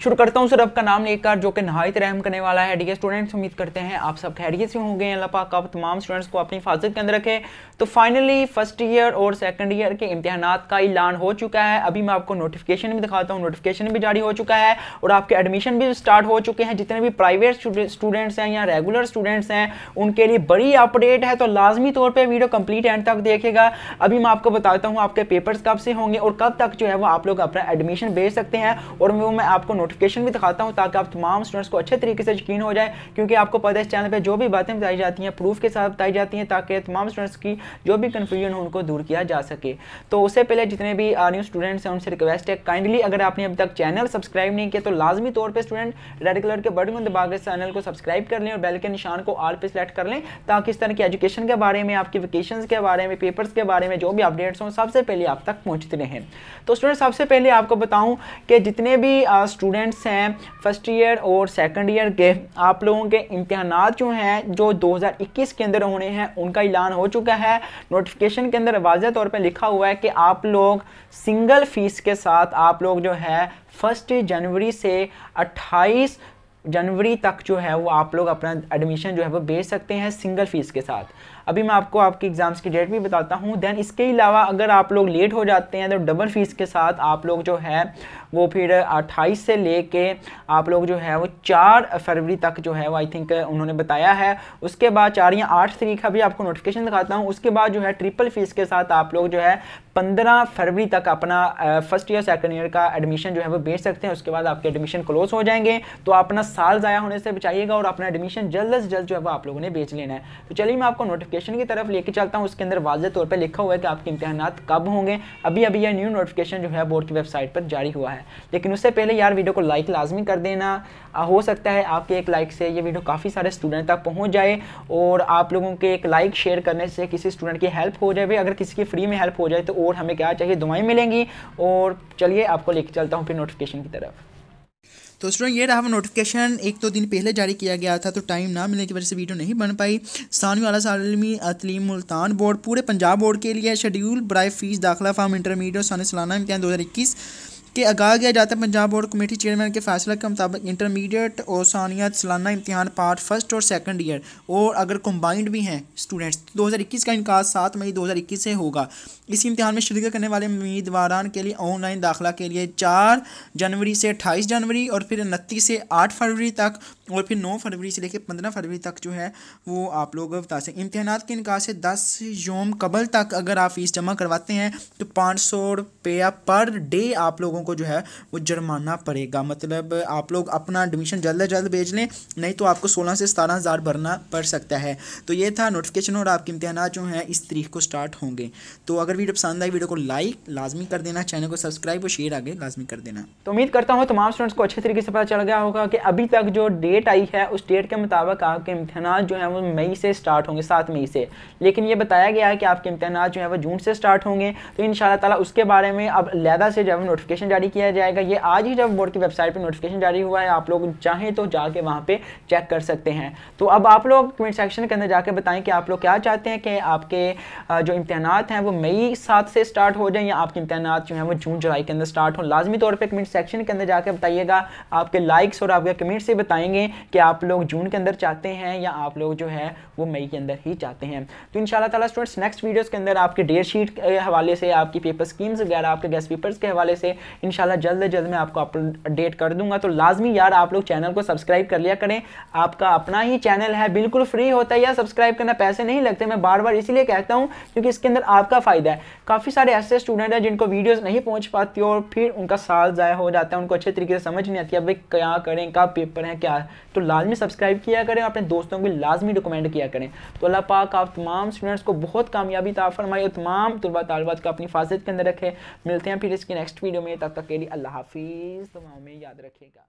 शुरू करता हूँ, सर। आपका नाम लेकर जो कि नहायत रहम करने वाला है डी स्टूडेंट्स, उम्मीद करते हैं आप सब खैरियत से होंगे। अल्लाह पाक आप तमाम स्टूडेंट्स को अपनी हिफाजत के अंदर रखें। तो फाइनली फ़र्स्ट ईयर और सेकंड ईयर के इम्तहान का ऐलान हो चुका है। अभी मैं आपको नोटिफिकेशन भी दिखाता हूँ। नोटिफिकेशन भी जारी हो चुका है और आपके एडमिशन भी स्टार्ट हो चुके हैं। जितने भी प्राइवेट स्टूडेंट्स हैं या रेगुलर स्टूडेंट्स हैं, उनके लिए बड़ी अपडेट है। तो लाजमी तौर पर वीडियो कंप्लीट एंड तक देखेगा अभी मैं आपको बताता हूँ, आपके पेपर्स कब से होंगे और कब तक जो है वो आप लोग अपना एडमिशन भेज सकते हैं। और वो मैं आपको नोटिफिकेशन भी दिखाता हूँ ताकि आप तमाम स्टूडेंट्स को अच्छे तरीके से यकीन हो जाए, क्योंकि आपको पता है इस चैनल पर जो भी बातें बताई जाती हैं प्रूफ के साथ बताई जाती हैं ताकि तमाम स्टूडेंट्स की जो भी कन्फ्यूज़न हो उनको दूर किया जा सके। तो उससे पहले जितने भी न्यू स्टूडेंट्स हैं, उनसे रिक्वेस्ट है काइंडली अगर आपने अभी तक चैनल सब्सक्राइब नहीं किया तो लाजमी तौर पर स्टूडेंट रेड कलर के बटन को दबा के चैनल को सब्सक्राइब कर लें और बेल के निशान को आल पे सेलेक्ट कर लें ताकि इस तरह की एजुकेशन के बारे में, आपकी वेकेशन के बारे में पेपर्स के बारे में जो भी अपडेट्स हों, सबसे पहले आप तक पहुँचते रहें। तो स्टूडेंट सबसे पहले आपको बताऊँ कि जितने भी स्टूडेंट्स हैं फ़र्स्ट ईयर और सेकंड ईयर के, आप लोगों के इम्तहान जो हैं, जो 2021 के अंदर होने हैं, उनका ऐलान हो चुका है। नोटिफिकेशन के अंदर वाजह तौर पर लिखा हुआ है कि आप लोग सिंगल फ़ीस के साथ आप लोग जो है फ़र्स्ट जनवरी से 28 जनवरी तक जो है, वो आप लोग अपना एडमिशन जो है, वो भेज सकते हैं सिंगल फ़ीस के साथ। अभी मैं आपको आपके एग्ज़ाम्स की डेट भी बताता हूँ. देन इसके अलावा अगर आप लोग लेट हो जाते हैं तो डबल फ़ीस के साथ आप लोग जो है, वो फिर 28 से लेके आप लोग जो है, वो चार फरवरी तक जो है, वो आई थिंक उन्होंने बताया है. उसके बाद चार या आठ तरीक भी आपको नोटिफिकेशन दिखाता हूँ. उसके बाद जो है ट्रिपल फ़ीस के साथ आप लोग जो है पंद्रह फरवरी तक अपना फ़र्स्ट ईयर सेकेंड ईयर का एडमिशन जो है, वो बेच सकते हैं. उसके बाद आपके एडमिशन क्लोज हो जाएँगे. तो अपना साल ज़ाया होने से बचाइएगा और अपना एडमिशन जल्द से जल्द जो है, वो आप लोगों ने बेच लेना है. तो चलिए मैं आपको नोटिफिकेशन की तरफ़ लेके चलता हूँ, उसके अंदर वाजह तौर पर लिखा हुआ है कि आपके इम्तहान कब होंगे। अभी अभी यह न्यू नोटिफिकेशन जो है बोर्ड की वेबसाइट पर जारी हुआ है। लेकिन उससे पहले यार वीडियो को लाइक लाजमी कर देना। हो सकता है आपके एक लाइक से ये वीडियो काफ़ी सारे स्टूडेंट तक पहुँच जाए और आप लोगों के एक लाइक शेयर करने से किसी स्टूडेंट की हेल्प हो जाए। अगर किसी की फ्री में हेल्प हो जाए तो और हमें क्या चाहिए? दुआएँ मिलेंगी। और चलिए आपको लेके चलता हूँ फिर नोटिफिकेशन की तरफ़। तो स्टूडेंट ये रहा नोटिफिकेशन एक दो तो दिन पहले जारी किया गया था तो टाइम ना मिलने की वजह से वीडियो नहीं बन पाई। सानवी अला सालमी अतलीम मुल्तान बोर्ड पूरे पंजाब बोर्ड के लिए शेड्यूल ब्राई फ़ीस दाखिला फार्म इंटरमीडिएट सानी सालाना इम्तहान दो हज़ार इक्कीस। के आगाह किया जाता है। पंजाब बोर्ड कमेटी चेयरमैन के फैसले के मुताबिक इंटरमीडिएट और सानियत सालाना इम्तहान पार्ट फ़र्स्ट और सेकंड ईयर और अगर कम्बाइंड भी हैं स्टूडेंट्स तो दो हज़ार इक्कीस का इनका सात मई दो हज़ार इक्कीस से होगा। इस इम्तहान में शिरकत करने वाले उम्मीदवार के लिए ऑनलाइन दाखिला के लिए चार जनवरी से अट्ठाईस जनवरी और फिर उनतीस से आठ फरवरी तक और फिर नौ फरवरी से लेकर पंद्रह फरवरी तक जो है वो आप लोग बता सकते इम्तहान के इनका से दस योम कबल तक अगर आप फ़ीस जमा करवाते हैं तो पाँच सौ रुपया पर डे आप लोगों को जो है वो जुर्माना पड़ेगा। मतलब आप लोग अपना एडमिशन जल्द जल्द भेज लें, नहीं तो आपको सोलह से सतारह हज़ार भरना पड़ सकता है। तो ये था नोटिफिकेशन और आपके इम्तहान जो हैं इस तरीक को स्टार्ट होंगे। तो अगर वीडियो पसंद आई, वीडियो को लाइक लाजमी कर देना चैनल को सब्सक्राइब और शेयर आगे लाजमी कर देना। तो उम्मीद करता हूँ तमाम स्टूडेंट्स को अच्छे तरीके से पता चल गया होगा कि अभी तक जो डेट आई है, उस डेट के मुताबिक आपके इम्तहान जो है वो मई से स्टार्ट होंगे, सात मई से। लेकिन ये बताया गया है कि आपके इम्तहान जो है वो जून से स्टार्ट होंगे। तो इन ताला उसके बारे में अब लहदा से जब नोटिफिकेशन जारी किया जाएगा। ये आज ही जब बोर्ड की वेबसाइट पर नोटिफिकेशन जारी हुआ है, आप लोग चाहें तो जाके वहाँ पे चेक कर सकते हैं। तो अब आप लोग कमेंट सेक्शन के अंदर जाके बताएँ कि आप लोग क्या चाहते हैं कि आपके जो इम्तहान हैं वो मई सात से स्टार्ट हो जाए या आपके इम्तहान जो हैं वो जून, जुलाई के अंदर स्टार्ट हो। लाजमी तौर पर कमेंट सेक्शन के अंदर जाकर बताइएगा। आपके लाइक्स और आपके कमेंट से बताएँगे कि आप लोग जून के अंदर चाहते हैं या आप लोग जो है वो मई के अंदर ही चाहते हैं। तो इन ताला स्टूडेंट्स नेक्स्ट वीडियोस के अंदर आपके डेट शीट के हवाले से, आपकी पेपर स्कीम्स वगैरह, आपके गेस्ट पेपर्स के हवाले से इन जल्द जल्द मैं आपको अपडेट कर दूँगा। तो लाजमी यार, आप लोग चैनल को सब्सक्राइब कर लिया करें। आपका अपना ही चैनल है, बिल्कुल फ्री होता है या सब्सक्राइब करना पैसे नहीं लगते। मैं बार बार इसीलिए कहता हूँ, क्योंकि इसके अंदर आपका फ़ायदा है। काफ़ी सारे ऐसे स्टूडेंट हैं जिनको वीडियोस नहीं पहुँच पाती और फिर उनका साल ज़ाया हो जाता है, उनको अच्छे तरीके से समझ नहीं आती भाई क्या करें कब पेपर है, क्या तो लाजमी सब्सक्राइब किया करें अपने दोस्तों को लाजमी रिकमेंड किया करें। तो अल्लाह पाक आप तमाम स्टूडेंट्स को बहुत कामयाबी ता फरमाए और तमाम तलबा तालबात को अपनी हिफाजत के अंदर रखे। मिलते हैं फिर इसकी नेक्स्ट वीडियो में, तब तक के लिए अल्लाह हाफिज़। तो में याद रखिएगा।